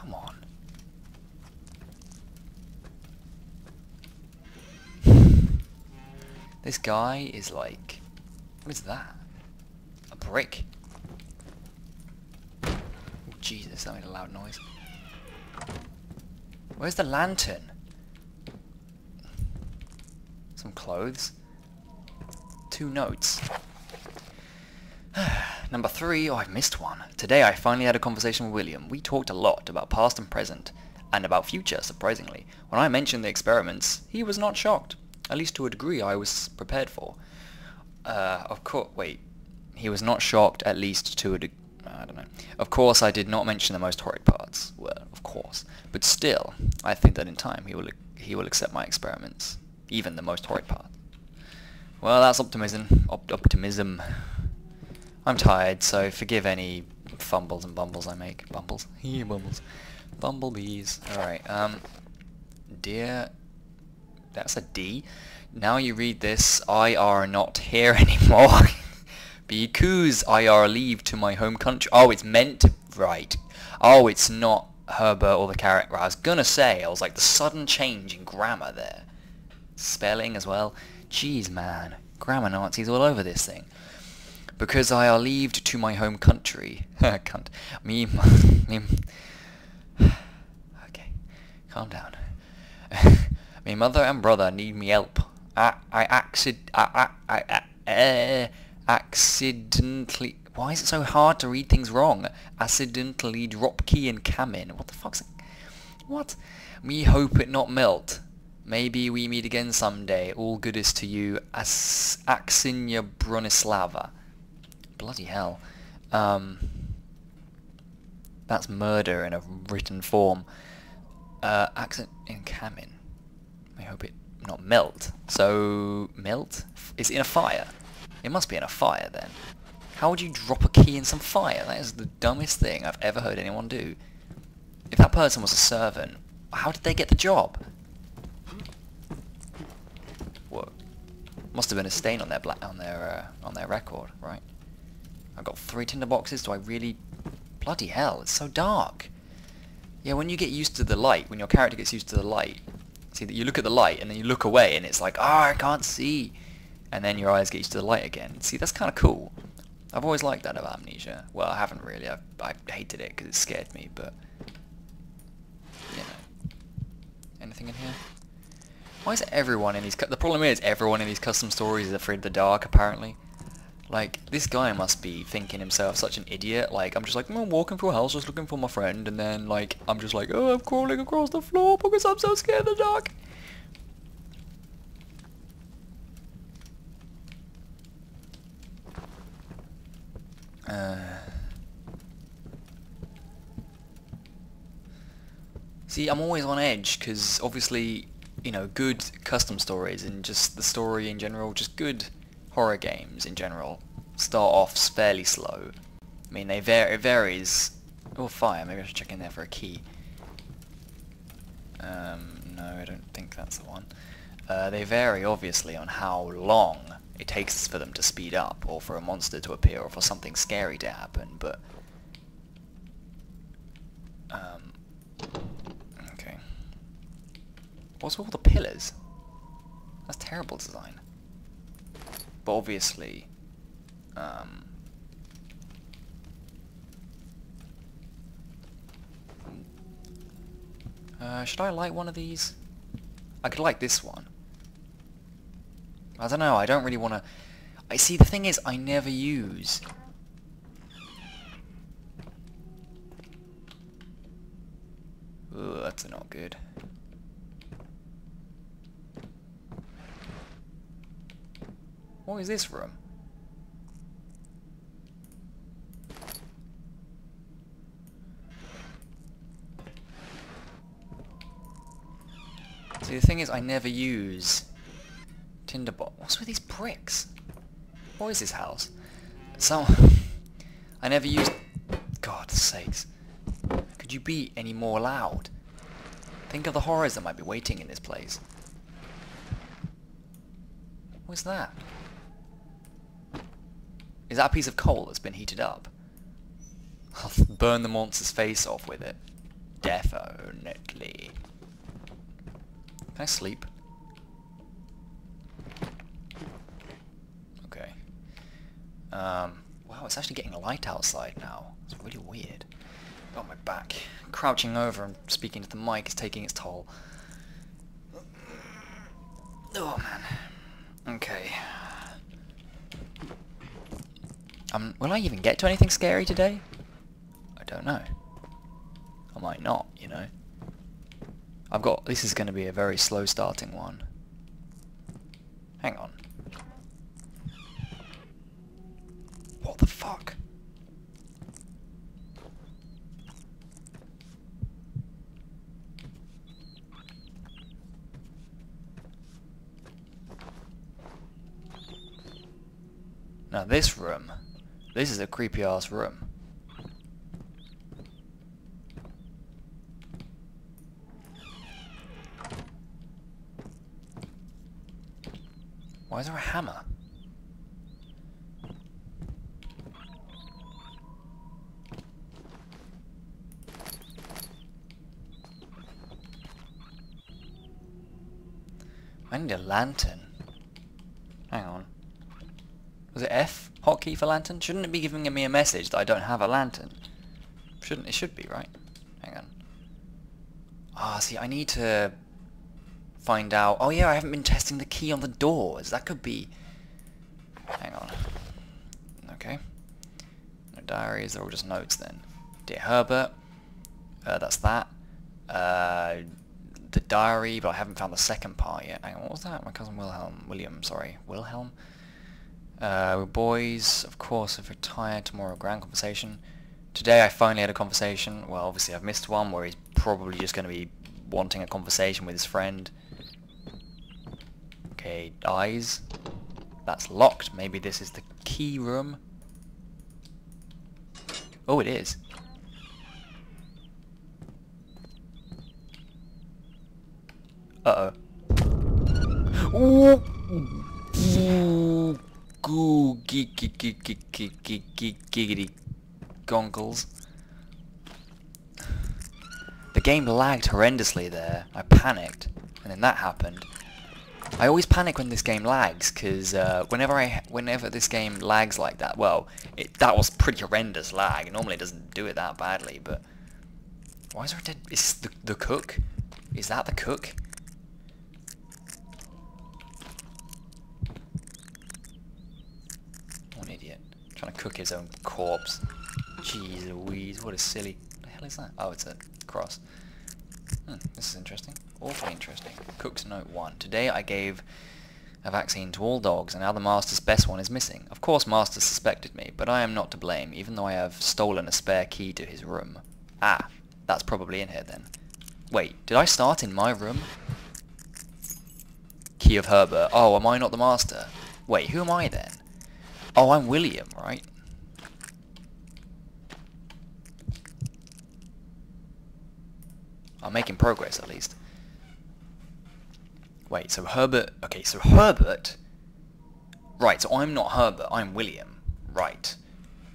Come on. This guy is like... What is that? A brick? Oh, Jesus, that made a loud noise. Where's the lantern? Some clothes. Two notes. Number three, oh I've missed one. Today I finally had a conversation with William. We talked a lot about past and present, and about future, surprisingly. When I mentioned the experiments, he was not shocked. At least to a degree I was prepared for. Uh, of course, wait. He was not shocked, at least to a degree. I don't know. Of course, I did not mention the most horrid parts. Well, of course. But still, I think that in time he will he will accept my experiments, even the most horrid part. Well, that's optimism. Op optimism. I'm tired, so forgive any fumbles and bumbles I make. Bumbles? Yeah, bumbles. Bumblebees. Alright, um... Dear... That's a D. Now you read this, I are not here anymore. because I are leave to my home country. Oh, it's meant to... Right. Oh, it's not Herbert or the character. I was gonna say, I was like, the sudden change in grammar there. Spelling as well. Jeez, man. Grammar Nazis all over this thing because I are leaved to my home country. Cunt. Me, me. okay, calm down. me mother and brother need me help. I, I accident, I, I, I, uh, accidentally. Why is it so hard to read things wrong? Accidentally drop key and cam in. What the fuck's? What? Me hope it not melt. Maybe we meet again someday. All good is to you, As Axinia Bronislava. Bloody hell. Um, that's murder in a written form. Uh, accent in Kamin. I hope it not melt. So, melt? Is in a fire? It must be in a fire then. How would you drop a key in some fire? That is the dumbest thing I've ever heard anyone do. If that person was a servant, how did they get the job? Whoa. Must have been a stain on their black on their uh, on their record, right? I've got three tinder boxes. Do I really... Bloody hell, it's so dark. Yeah, when you get used to the light, when your character gets used to the light, see that you look at the light and then you look away and it's like, oh, I can't see. And then your eyes get used to the light again. See, that's kind of cool. I've always liked that about Amnesia. Well, I haven't really. I, I hated it because it scared me, but... You know. Anything in here? Why is everyone in these... The problem is, everyone in these custom stories is afraid of the dark, apparently. Like, this guy must be thinking himself such an idiot. Like, I'm just like, I'm walking through a house just looking for my friend, and then, like, I'm just like, oh, I'm crawling across the floor because I'm so scared of the dark. Uh... See, I'm always on edge, because obviously, you know, good custom stories and just the story in general, just good horror games in general start off fairly slow. I mean, they var it varies. Oh, fire. Maybe I should check in there for a key. Um, no, I don't think that's the one. Uh, they vary, obviously, on how long it takes for them to speed up, or for a monster to appear, or for something scary to happen, but... Um, okay. What's with all the pillars? That's terrible design. But obviously, um, uh, should I light one of these? I could light this one. I don't know, I don't really want to... I see, the thing is, I never use... Ugh, that's not good. What is this room? See, the thing is, I never use tinderbox. What's with these bricks? What is this house? So, I never use... God's sakes. Could you be any more loud? Think of the horrors that might be waiting in this place. What's that? Is that a piece of coal that's been heated up? I'll burn the monster's face off with it. Definitely. Can I sleep? Okay. Um, wow, it's actually getting light outside now. It's really weird. Got my back. Crouching over and speaking to the mic is taking its toll. Oh man. Okay. Um, will I even get to anything scary today? I don't know. I might not, you know. I've got, this is going to be a very slow starting one. Hang on. What the fuck? Now this room, this is a creepy ass room. Why is there a hammer? I need a lantern. Hang on. Was it F hotkey for lantern? Shouldn't it be giving me a message that I don't have a lantern? Shouldn't it should be, right? Hang on. Ah, see, I need to find out. Oh yeah, I haven't been testing the key on the doors. That could be. Hang on. Okay. No diaries. They're all just notes then. Dear Herbert. Uh, that's that. Uh, the diary, but I haven't found the second part yet. Hang on, what was that? My cousin Wilhelm. William, sorry. Wilhelm? Uh, boys, of course, have retired tomorrow. Grand conversation. Today I finally had a conversation. Well, obviously I've missed one where he's probably just going to be wanting a conversation with his friend. Okay, eyes. That's locked. Maybe this is the key room. Oh, it is. Uh-oh. Goo giggity gonkles. The game lagged horrendously there. I panicked, and then that happened. I always panic when this game lags, because uh, whenever I, whenever this game lags like that, well, it, that was pretty horrendous lag. Normally it doesn't do it that badly, but why is there a dead? Is the the cook? Is that the cook? What an to cook his own corpse. Jeez Louise, what a silly. What the hell is that? Oh, it's a cross. Hmm, this is interesting. Awfully interesting. Cook's Note 1. Today I gave a vaccine to all dogs, and now the Master's best one is missing. Of course Master suspected me, but I am not to blame, even though I have stolen a spare key to his room. Ah, that's probably in here then. Wait, did I start in my room? Key of Herbert. Oh, am I not the Master? Wait, who am I then? Oh, I'm William, right? I'm making progress at least. Wait, so Herbert... Okay, so Herbert... Right, so I'm not Herbert, I'm William. Right.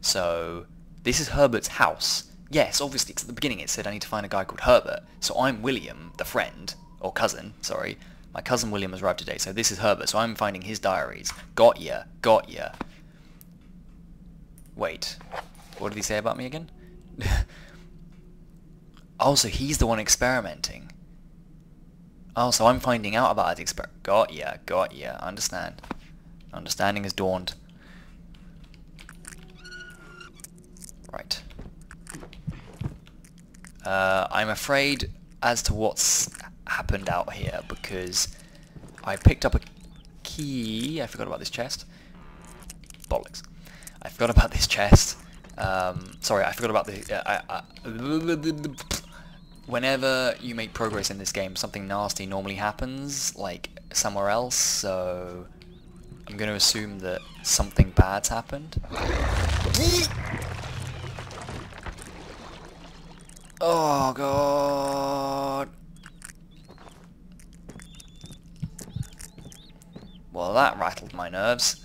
So, this is Herbert's house. Yes, obviously, because at the beginning it said I need to find a guy called Herbert. So I'm William, the friend, or cousin, sorry. My cousin William has arrived today, so this is Herbert, so I'm finding his diaries. Got ya, got ya. Wait, what did he say about me again? oh, so he's the one experimenting. Oh, so I'm finding out about his experiment. Got ya, got ya, understand. Understanding has dawned. Right. Uh, I'm afraid as to what's happened out here because I picked up a key. I forgot about this chest. Forgot about this chest. Um, sorry, I forgot about the... Uh, I, I, whenever you make progress in this game, something nasty normally happens, like somewhere else, so I'm going to assume that something bad's happened. Oh god. Well, that rattled my nerves.